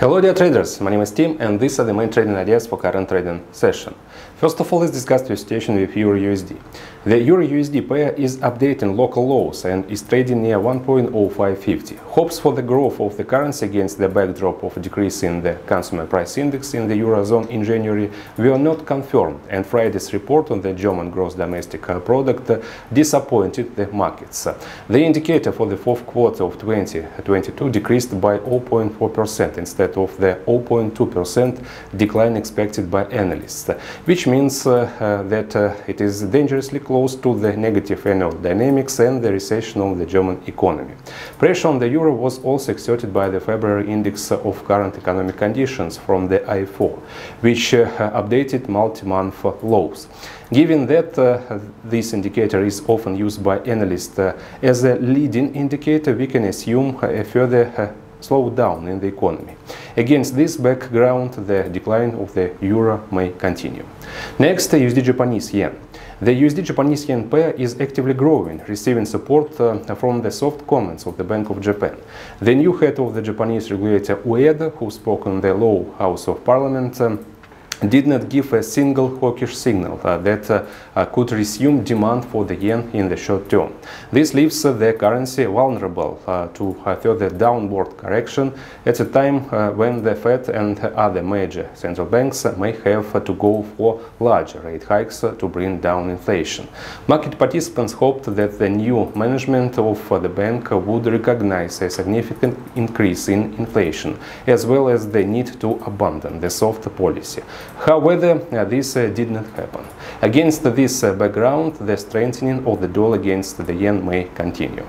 Hello dear traders, my name is Tim and these are the main trading ideas for current trading session. First of all, let's discuss the situation with Euro USD. The Euro USD pair is updating local lows and is trading near 1.0550. Hopes for the growth of the currency against the backdrop of a decrease in the consumer price index in the Eurozone in January were not confirmed and Friday's report on the German gross domestic uh, product disappointed the markets. The indicator for the fourth quarter of 2022 decreased by 0.4% instead of the 0.2% decline expected by analysts, which means uh, uh, that uh, it is dangerously close to the negative annual dynamics and the recession of the German economy. Pressure on the euro was also exerted by the February index of current economic conditions from the Ifo, which updated multi-month lows. Given that uh, this indicator is often used by analysts uh, as a leading indicator, we can assume a further slowdown in the economy. Against this background, the decline of the euro may continue. Next, USD Japanese yen. The USD Japanese yen pair is actively growing, receiving support uh, from the soft comments of the Bank of Japan. The new head of the Japanese regulator Ueda, who spoke in the Lower House of Parliament, um, did not give a single hawkish signal uh, that uh, uh, could resume demand for the yen in the short term. This leaves uh, the currency vulnerable uh, to further downward correction at a time when the Fed and other major central banks may have to go for larger rate hikes to bring down inflation. Market participants hoped that the new management of the bank would recognize a significant increase in inflation, as well as the need to abandon the soft policy. However, uh, this uh, did not happen. Against this uh, background, the strengthening of the dollar against the yen may continue.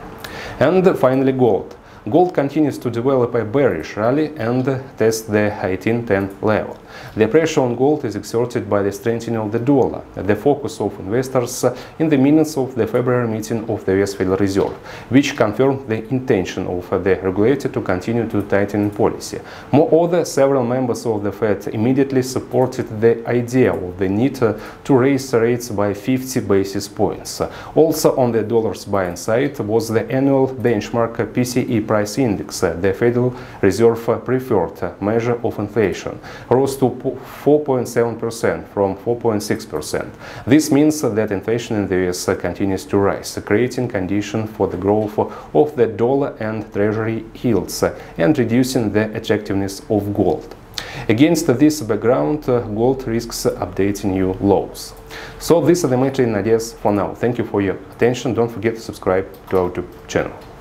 And finally, gold. Gold continues to develop a bearish rally and test the 1810 level. The pressure on gold is exerted by the strengthening of the dollar, the focus of investors in the minutes of the February meeting of the US Federal Reserve, which confirmed the intention of the regulator to continue to tighten policy. Moreover, several members of the Fed immediately supported the idea of the need to raise rates by 50 basis points. Also on the dollar's buying side was the annual benchmark PCE price index, uh, the Federal Reserve preferred measure of inflation, rose to to 4.7% from 4.6%. This means that inflation in the US continues to rise, creating conditions for the growth of the dollar and treasury yields uh, and reducing the attractiveness of gold. Against this background, uh, gold risks updating new lows. So these are the trading ideas for now. Thank you for your attention. Don't forget to subscribe to our YouTube channel.